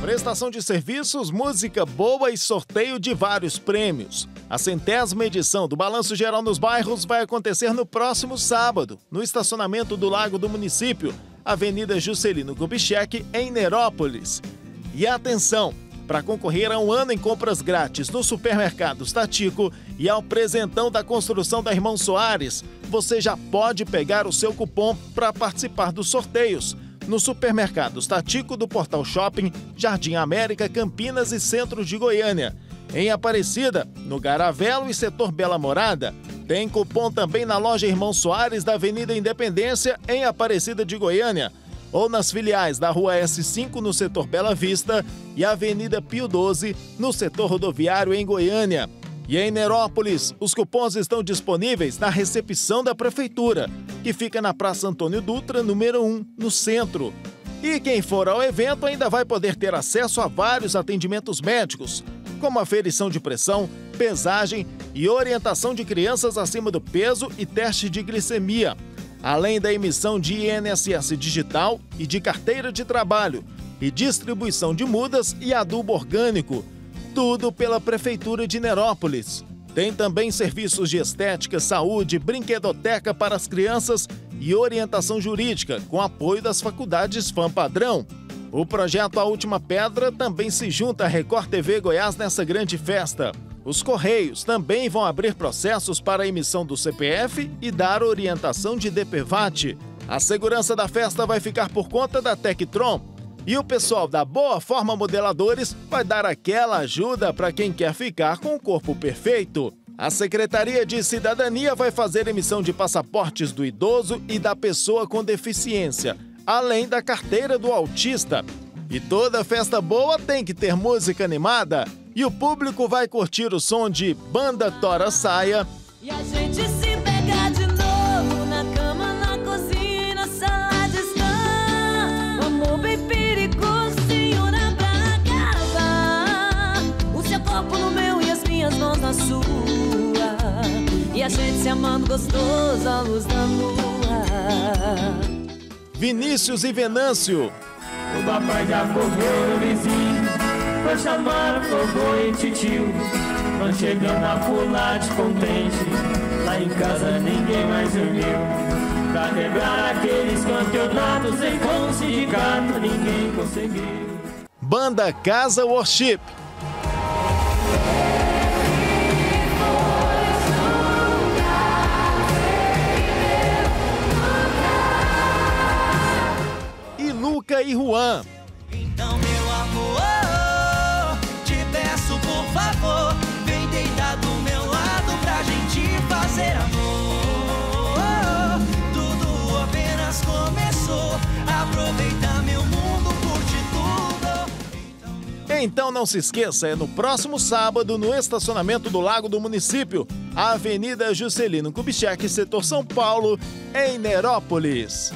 Prestação de serviços, música boa e sorteio de vários prêmios. A centésima edição do Balanço Geral nos Bairros vai acontecer no próximo sábado, no estacionamento do Lago do Município, Avenida Juscelino Kubitschek, em Nerópolis. E atenção! Para concorrer a um ano em compras grátis no supermercado Tatico e ao presentão da construção da Irmão Soares, você já pode pegar o seu cupom para participar dos sorteios no supermercado Tatico do Portal Shopping, Jardim América, Campinas e Centro de Goiânia. Em Aparecida, no Garavelo e setor Bela Morada. Tem cupom também na loja Irmão Soares da Avenida Independência, em Aparecida de Goiânia. Ou nas filiais da Rua S5 no setor Bela Vista e Avenida Pio 12 no setor rodoviário em Goiânia. E em Nerópolis, os cupons estão disponíveis na recepção da Prefeitura, que fica na Praça Antônio Dutra, número 1, no centro. E quem for ao evento ainda vai poder ter acesso a vários atendimentos médicos, como aferição de pressão, pesagem e orientação de crianças acima do peso e teste de glicemia, além da emissão de INSS digital e de carteira de trabalho, e distribuição de mudas e adubo orgânico tudo pela Prefeitura de Nerópolis. Tem também serviços de estética, saúde, brinquedoteca para as crianças e orientação jurídica, com apoio das faculdades FAM Padrão. O projeto A Última Pedra também se junta à Record TV Goiás nessa grande festa. Os Correios também vão abrir processos para a emissão do CPF e dar orientação de DPVAT. A segurança da festa vai ficar por conta da Tectron, e o pessoal da Boa Forma Modeladores vai dar aquela ajuda para quem quer ficar com o corpo perfeito. A Secretaria de Cidadania vai fazer emissão de passaportes do idoso e da pessoa com deficiência, além da carteira do autista. E toda festa boa tem que ter música animada. E o público vai curtir o som de Banda Tora Saia. Gente se amando gostoso à luz da lua. Vinícius e Venâncio. O papai já acordou no vizinho Foi chamar o vovô e titio Vão chegando a pular de contente Lá em casa ninguém mais dormiu Pra quebrar aqueles campeonatos Sem com sindicato ninguém conseguiu Banda Casa Worship. E Luca e Juan. Então, meu amor, te peço por favor, vem deitar do meu lado pra gente fazer amor. Tudo apenas começou, aproveita meu mundo, curte tudo. Então não se esqueça, é no próximo sábado, no estacionamento do Lago do Município, Avenida Juscelino Kubitschek, setor São Paulo, em Nerópolis.